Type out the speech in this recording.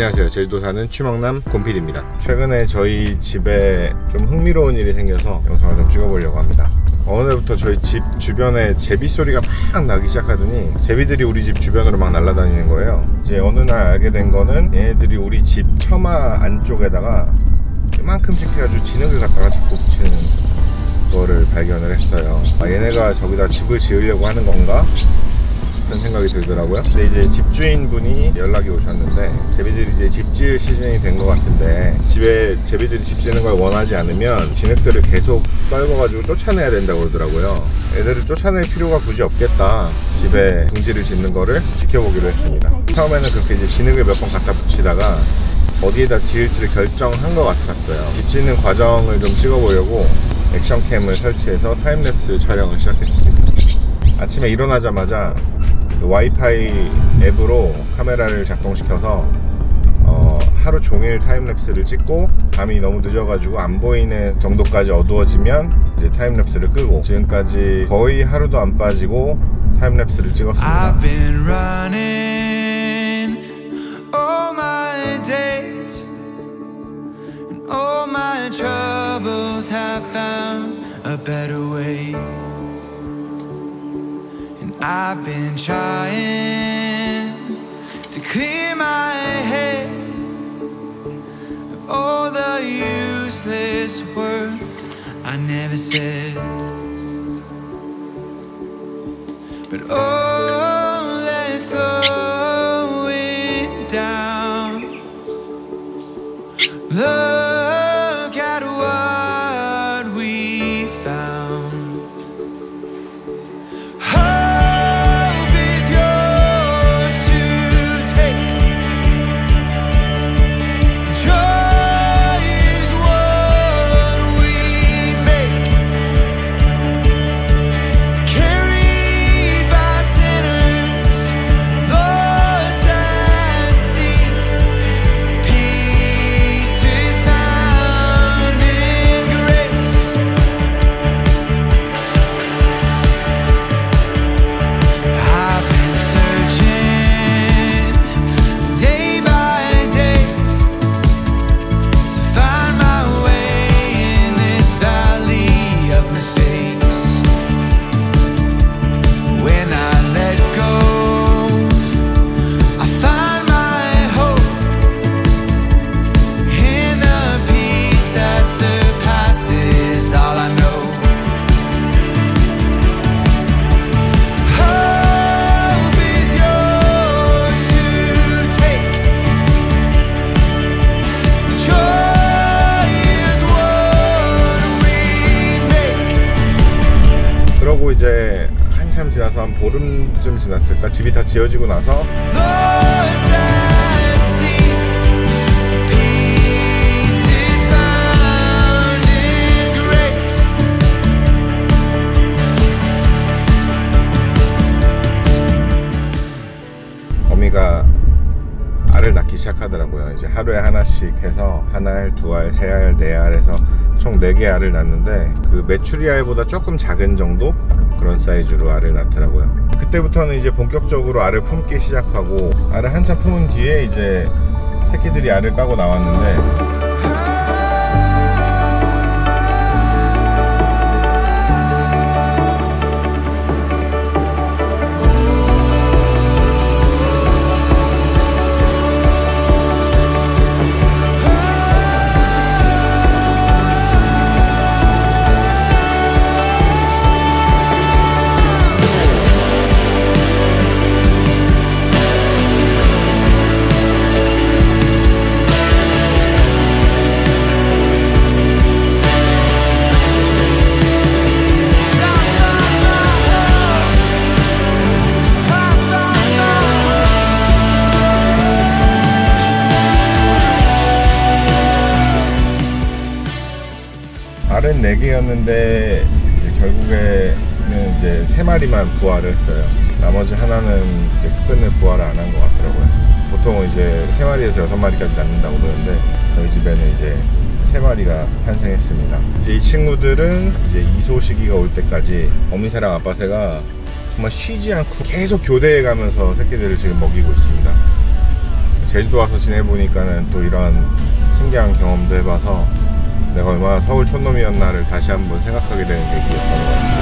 안녕하세요. 제주도 사는 추명남 곰필입니다. 최근에 저희 집에 좀 흥미로운 일이 생겨서 영상을 좀 찍어보려고 합니다. 어느 날부터 저희 집 주변에 제비 소리가 막 나기 시작하더니 제비들이 우리 집 주변으로 막 날아다니는 거예요. 이제 어느 날 알게 된 거는 얘네들이 우리 집 처마 안쪽에다가 이만큼씩 해가지고 진흙을 갖다가 자꾸 붙이는 거를 발견을 했어요. 아, 얘네가 저기다 집을 지으려고 하는 건가? 싶은 생각이 들더라고요. 근데 이제 집주인분이 연락이 오셨는데 제비들이 이제 집 지을 시즌이 된 것 같은데 집에 제비들이 집 지는 걸 원하지 않으면 진흙들을 계속 떨궈가지고 쫓아내야 된다고 그러더라고요. 애들을 쫓아낼 필요가 굳이 없겠다. 집에 둥지를 짓는 거를 지켜보기로 했습니다. 처음에는 그렇게 이제 진흙을 몇 번 갖다 붙이다가 어디에다 지을지를 결정한 것 같았어요. 집 짓는 과정을 좀 찍어보려고 액션캠을 설치해서 타임랩스 촬영을 시작했습니다. 아침에 일어나자마자 그 와이파이 앱으로 카메라를 작동시켜서 어, 하루 종일 타임랩스를 찍고 밤이 너무 늦어가지고 안 보이는 정도까지 어두워지면 이제 타임랩스를 끄고 지금까지 거의 하루도 안 빠지고 타임랩스를 찍었습니다. Troubles have found a better way. I've been trying to clear my head of all the useless words I never said. But oh, let's slow it down. Look 이제 한참 지나서 한 보름쯤 지났을까 집이 다 지어지고 나서. 어미가 알을 낳기 시작하더라고요. 이제 하루에 하나씩 해서 한 알, 두 알, 세 알, 네 알에서 총네개 알을 낳는데 그 메추리 알보다 조금 작은 정도 그런 사이즈로 알을 낳더라고요. 그때부터는 이제 본격적으로 알을 품기 시작하고 알을 한참 품은 뒤에 이제 새끼들이 알을 까고 나왔는데 알은 4개였는데 이제 결국에는 이제 3마리만 부화를 했어요. 나머지 하나는 이제 끝내 부화를 안 한 것 같더라고요. 보통은 이제 3마리에서 6마리까지 낳는다고 그러는데 저희 집에는 이제 3마리가 탄생했습니다. 이제 이 친구들은 이제 이소 시기가 올 때까지 어미새랑 아빠새가 정말 쉬지 않고 계속 교대해 가면서 새끼들을 지금 먹이고 있습니다. 제주도 와서 지내보니까는 또 이런 신기한 경험도 해봐서 내가 얼마나 서울 촌놈이었나를 다시 한번 생각하게 되는 계기였던 것 같아요.